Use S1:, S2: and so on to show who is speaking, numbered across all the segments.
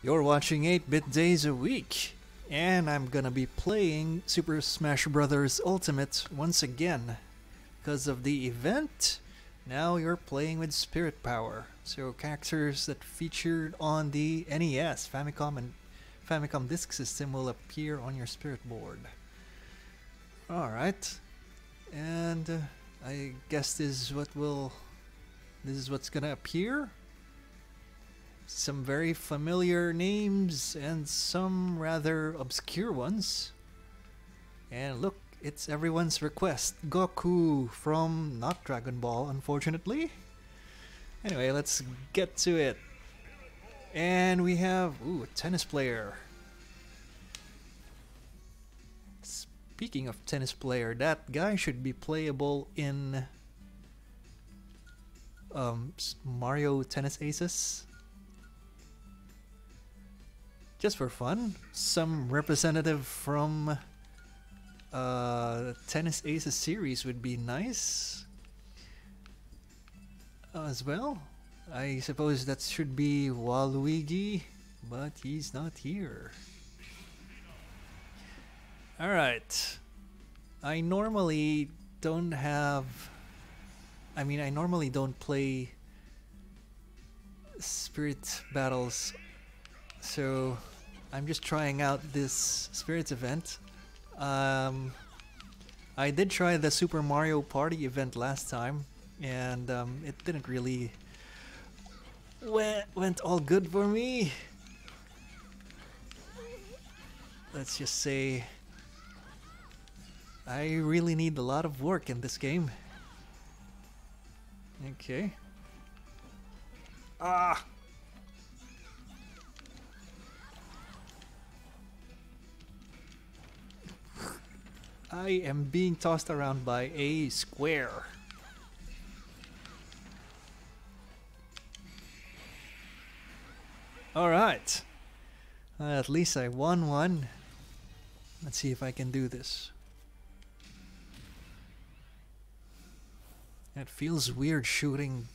S1: You're watching 8 Bit Days a Week, and I'm gonna be playing Super Smash Bros. Ultimate once again. Because of the event, now you're playing with Spirit Power. So, characters that featured on the NES, Famicom, and Famicom Disk System will appear on your Spirit board. Alright, and uh, I guess this is what will. This is what's gonna appear some very familiar names and some rather obscure ones. And look, it's everyone's request. Goku from not Dragon Ball, unfortunately. Anyway, let's get to it. And we have ooh, a tennis player. Speaking of tennis player, that guy should be playable in um, Mario Tennis Aces just for fun, some representative from uh, Tennis Aces series would be nice as well. I suppose that should be Waluigi, but he's not here. Alright. I normally don't have. I mean, I normally don't play Spirit Battles so I'm just trying out this Spirits event. Um, I did try the Super Mario Party event last time, and um, it didn't really went, went all good for me. Let's just say I really need a lot of work in this game. Okay. Ah! I am being tossed around by a square. Alright. Uh, at least I won one. Let's see if I can do this. It feels weird shooting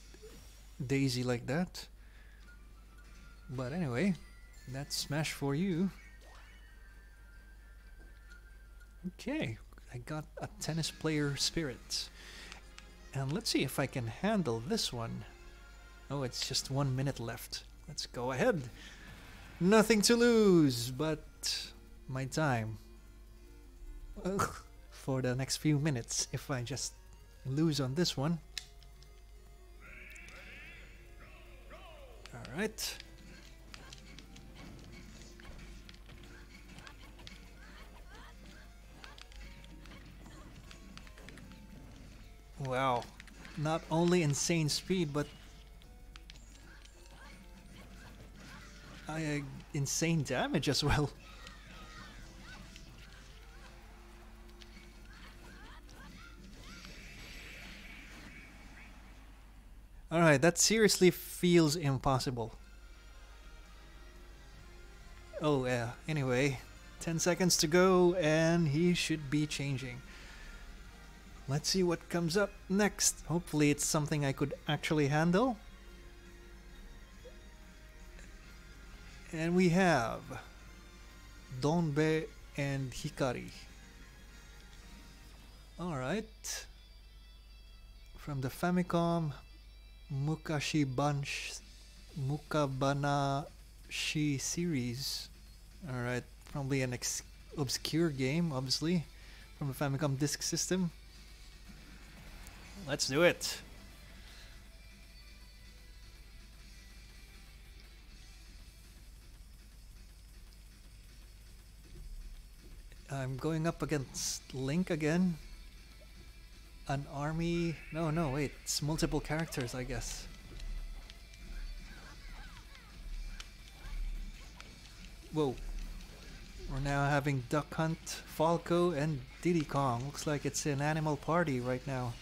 S1: Daisy like that. But anyway, that's Smash for you. Okay, I got a tennis player spirit. And let's see if I can handle this one. Oh, it's just one minute left. Let's go ahead. Nothing to lose, but my time. For the next few minutes, if I just lose on this one. Alright. Wow. Not only insane speed, but uh, insane damage as well. Alright, that seriously feels impossible. Oh yeah, anyway, 10 seconds to go and he should be changing. Let's see what comes up next. Hopefully it's something I could actually handle. And we have Donbe and Hikari. Alright. From the Famicom Mukashi Bansh Mukabanashi series. Alright, probably an obscure game, obviously, from the Famicom Disk System. Let's do it. I'm going up against Link again. An army. No, no, wait. It's multiple characters, I guess. Whoa. We're now having Duck Hunt, Falco, and Diddy Kong. Looks like it's an animal party right now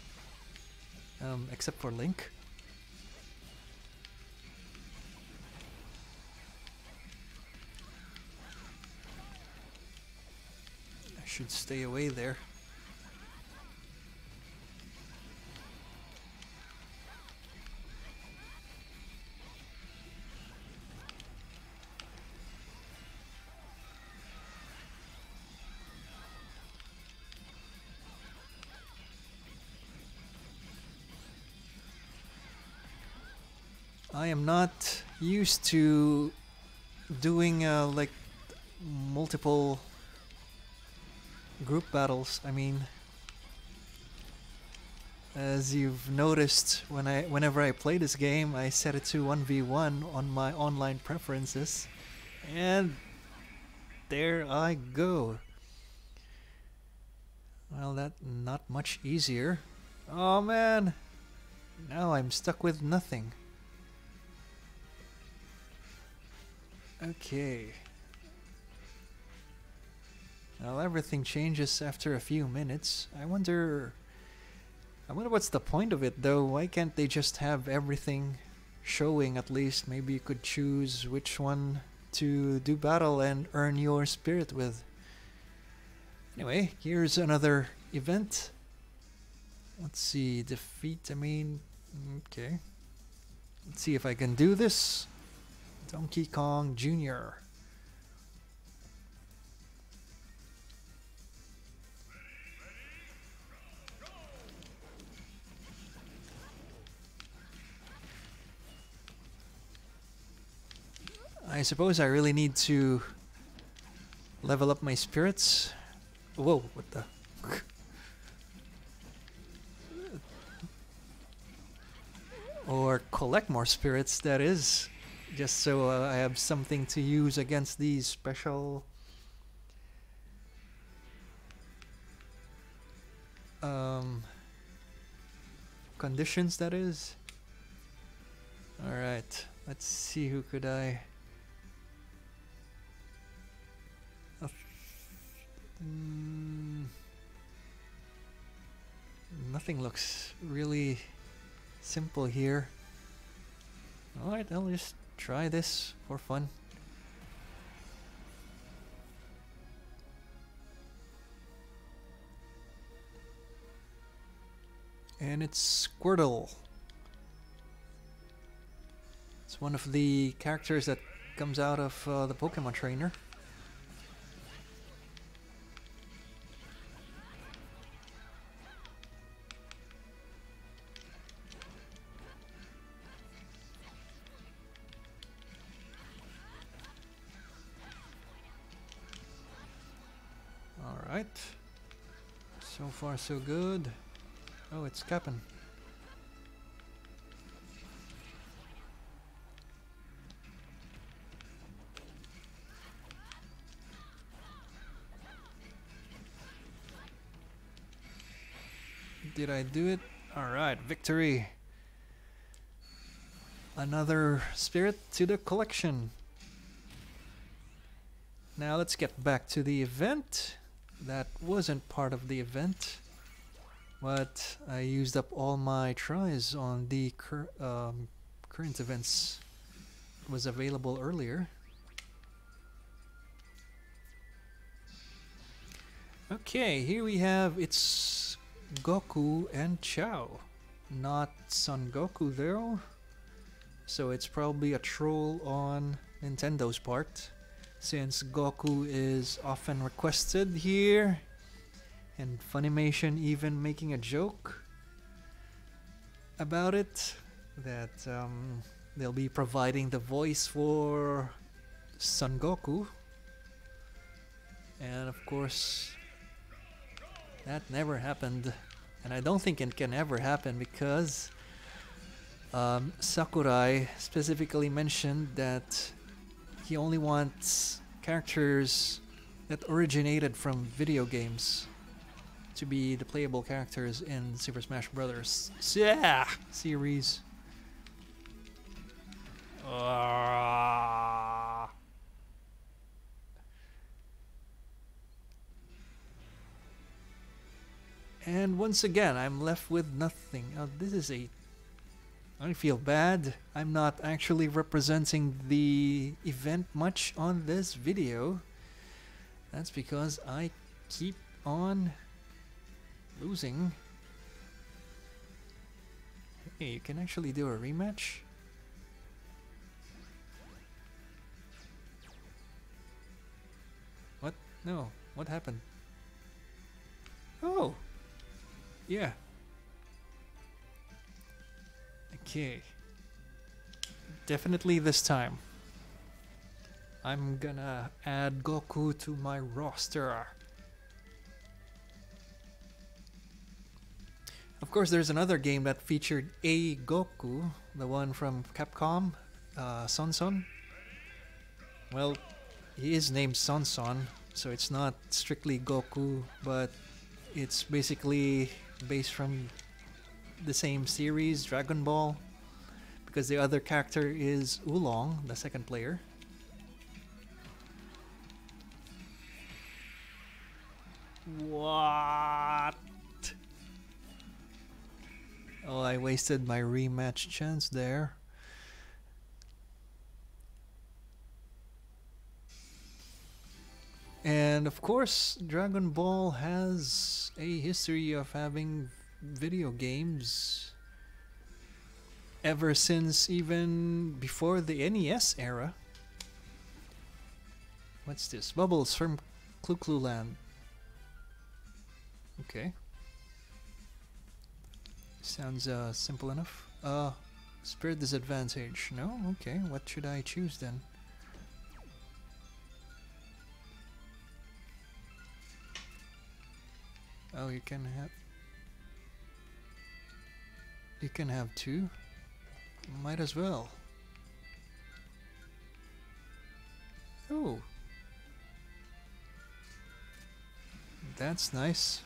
S1: um, except for Link. I should stay away there. I am not used to doing uh, like multiple group battles. I mean, as you've noticed, when I whenever I play this game, I set it to 1v1 on my online preferences, and there I go. Well, that not much easier. Oh man, now I'm stuck with nothing. Okay. Well, everything changes after a few minutes. I wonder... I wonder what's the point of it, though. Why can't they just have everything showing at least? Maybe you could choose which one to do battle and earn your spirit with. Anyway, here's another event. Let's see, defeat, I mean, okay. Let's see if I can do this. Donkey Kong Jr. I suppose I really need to level up my spirits. Whoa, what the? or collect more spirits, that is. Just so uh, I have something to use against these special... Um, conditions, that is. Alright, let's see who could I... Mm, nothing looks really simple here. Alright, I'll just try this for fun. And it's Squirtle. It's one of the characters that comes out of uh, the Pokemon trainer. Alright. So far so good. Oh, it's Cap'n. Did I do it? Alright, victory. Another spirit to the collection. Now let's get back to the event. That wasn't part of the event. But I used up all my tries on the cur um, current events was available earlier. Okay, here we have it's Goku and Chao. Not Son Goku though. So it's probably a troll on Nintendo's part. Since Goku is often requested here. And Funimation even making a joke about it. That um, they'll be providing the voice for Son Goku. And of course, that never happened. And I don't think it can ever happen because um, Sakurai specifically mentioned that he only wants characters that originated from video games to be the playable characters in Super Smash Brothers yeah, series. Uh. And once again, I'm left with nothing. Oh, this is a... I feel bad. I'm not actually representing the event much on this video. That's because I keep on losing. Hey, you can actually do a rematch? What? No. What happened? Oh! Yeah. Okay. definitely this time. I'm gonna add Goku to my roster. Of course, there's another game that featured a Goku, the one from Capcom, uh, Son Son. Well, he is named Son Son, so it's not strictly Goku, but it's basically based from the same series, Dragon Ball, because the other character is Oolong, the second player. What? Oh, I wasted my rematch chance there. And of course, Dragon Ball has a history of having video games ever since even before the NES era. What's this? Bubbles from Clu Clu Land. Okay. Sounds uh, simple enough. Uh, Spirit Disadvantage. No? Okay, what should I choose then? Oh, you can have... You can have two. Might as well. Oh. That's nice.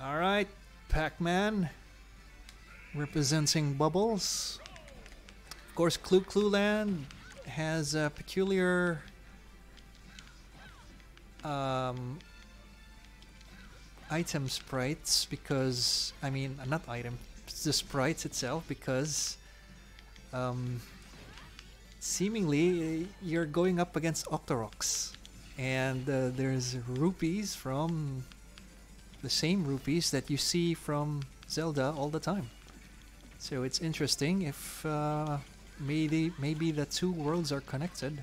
S1: Alright, Pac-Man. Representing Bubbles. Of course, Clue Clu Land has a peculiar um, item sprites because I mean not item the sprites itself because um, seemingly you're going up against Octoroks. And uh, there's rupees from the same rupees that you see from Zelda all the time. So it's interesting if uh, maybe maybe the two worlds are connected.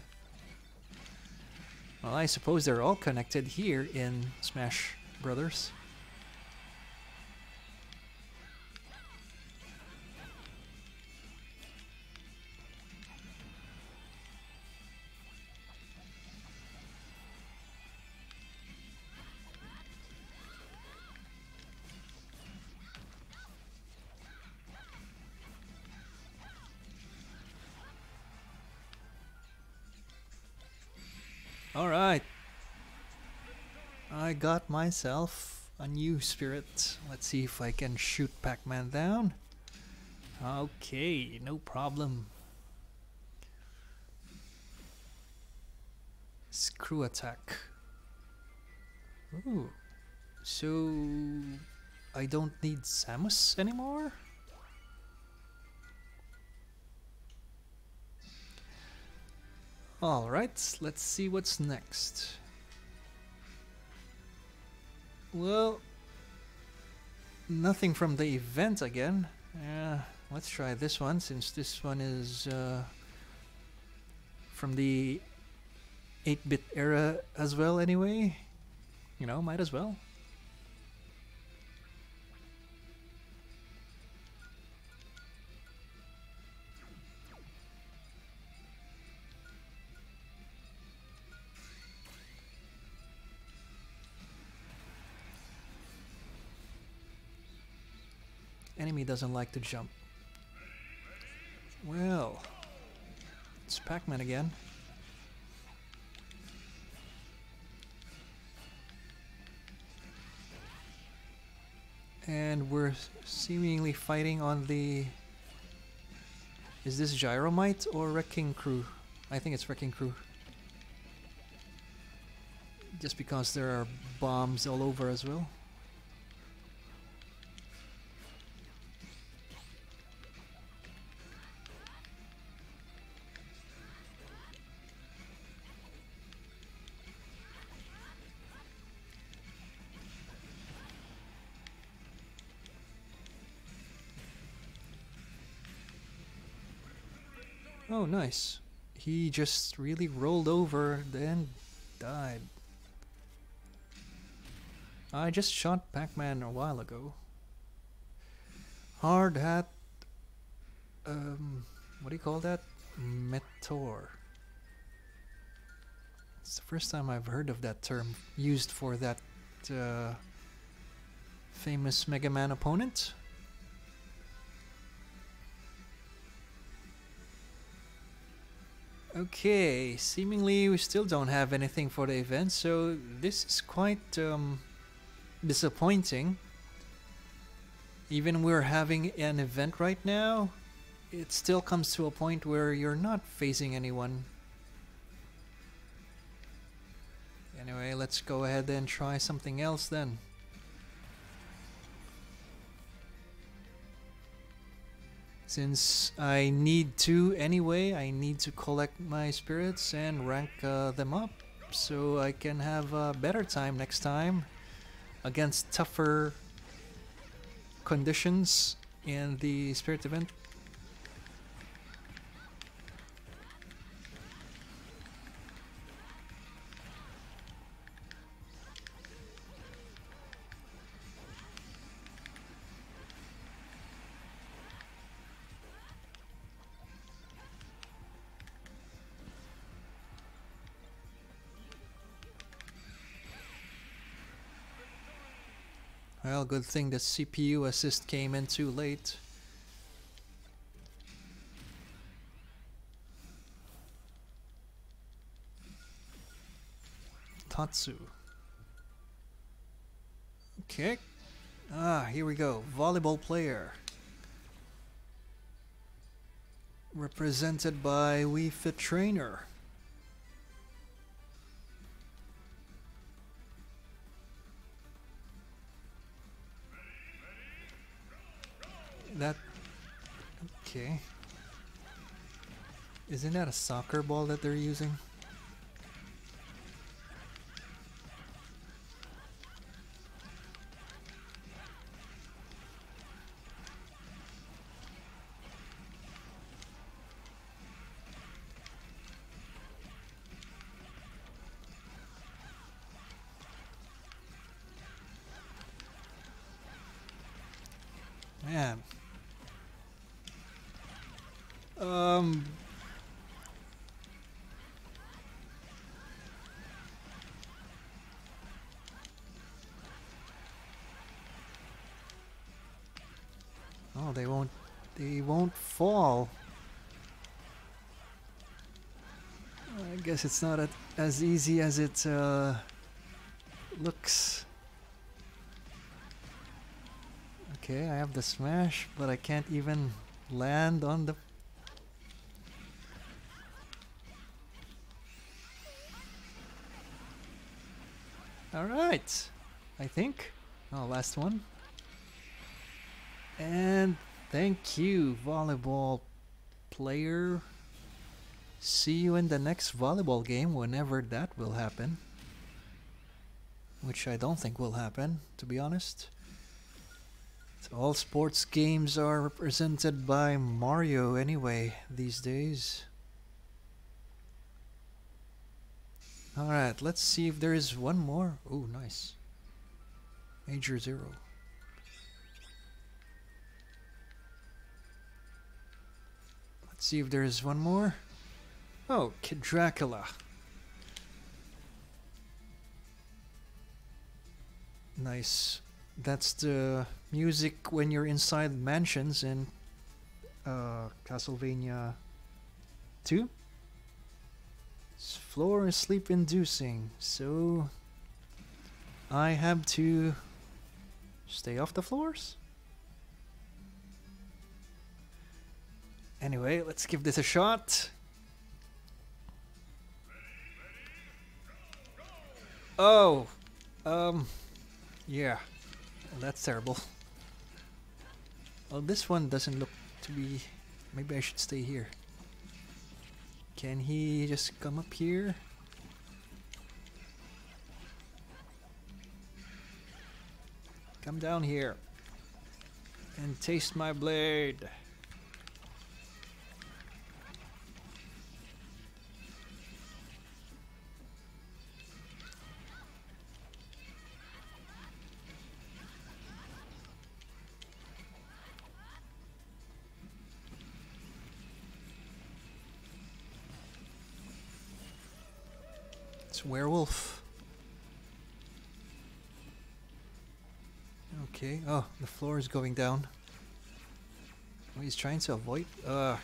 S1: Well I suppose they're all connected here in Smash Brothers got myself a new spirit. Let's see if I can shoot Pac-Man down. Okay, no problem. Screw attack. Ooh. So I don't need Samus anymore? Alright, let's see what's next. Well, nothing from the event again. Yeah, let's try this one since this one is uh, from the 8-bit era as well anyway. You know, might as well. Enemy doesn't like to jump. Well, it's Pac-Man again. And we're seemingly fighting on the... Is this Gyromite or Wrecking Crew? I think it's Wrecking Crew. Just because there are bombs all over as well. Oh, nice. He just really rolled over, then died. I just shot Pac-Man a while ago. Hard hat. Um, what do you call that? Meteor. It's the first time I've heard of that term used for that uh, famous Mega Man opponent. Okay, seemingly we still don't have anything for the event, so this is quite um, disappointing. Even we're having an event right now, it still comes to a point where you're not facing anyone. Anyway, let's go ahead and try something else then. Since I need to anyway, I need to collect my spirits and rank uh, them up so I can have a better time next time against tougher conditions in the spirit event. Well, good thing the CPU assist came in too late. Tatsu. Okay. Ah, here we go. Volleyball player. Represented by Wii Fit Trainer. Okay. Isn't that a soccer ball that they're using? Man. Um. Oh, they won't. They won't fall. I guess it's not as easy as it uh, looks. Okay, I have the smash, but I can't even land on the... Alright, I think. Oh, last one. And thank you, volleyball player. See you in the next volleyball game, whenever that will happen. Which I don't think will happen, to be honest. So all sports games are represented by Mario anyway these days. Alright, let's see if there is one more. Oh, nice. Major Zero. Let's see if there is one more. Oh, Kid Dracula. Nice. That's the music when you're inside mansions in uh, Castlevania 2. Floor is sleep inducing, so I have to stay off the floors. Anyway, let's give this a shot. Oh, um, yeah, that's terrible. Well, this one doesn't look to be... Maybe I should stay here. Can he just come up here? Come down here. And taste my blade. It's werewolf. Okay. Oh, the floor is going down. Oh, he's trying to avoid. Uh,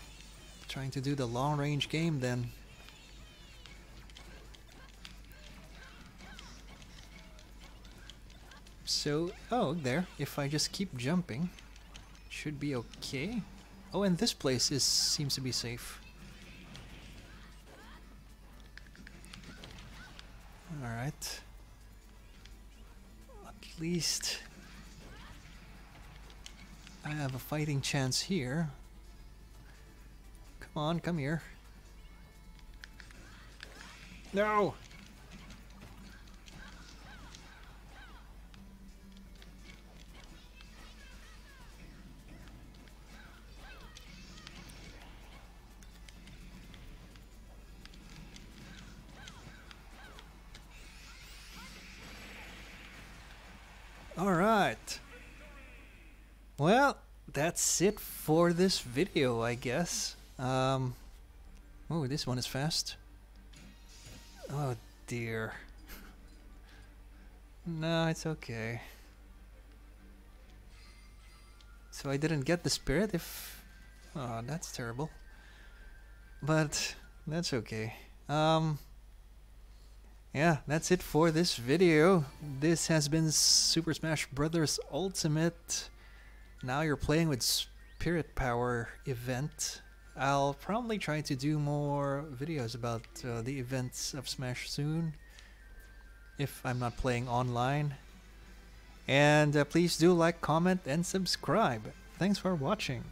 S1: trying to do the long range game then. So, oh, there. If I just keep jumping, should be okay. Oh, and this place is seems to be safe. Alright. At least I have a fighting chance here. Come on, come here. No! That's it for this video, I guess. Um, oh, this one is fast. Oh dear. no, it's okay. So I didn't get the spirit if... Oh, that's terrible. But that's okay. Um, yeah, that's it for this video. This has been Super Smash Bros. Ultimate. Now you're playing with Spirit Power event. I'll probably try to do more videos about uh, the events of Smash soon. If I'm not playing online. And uh, please do like, comment, and subscribe. Thanks for watching.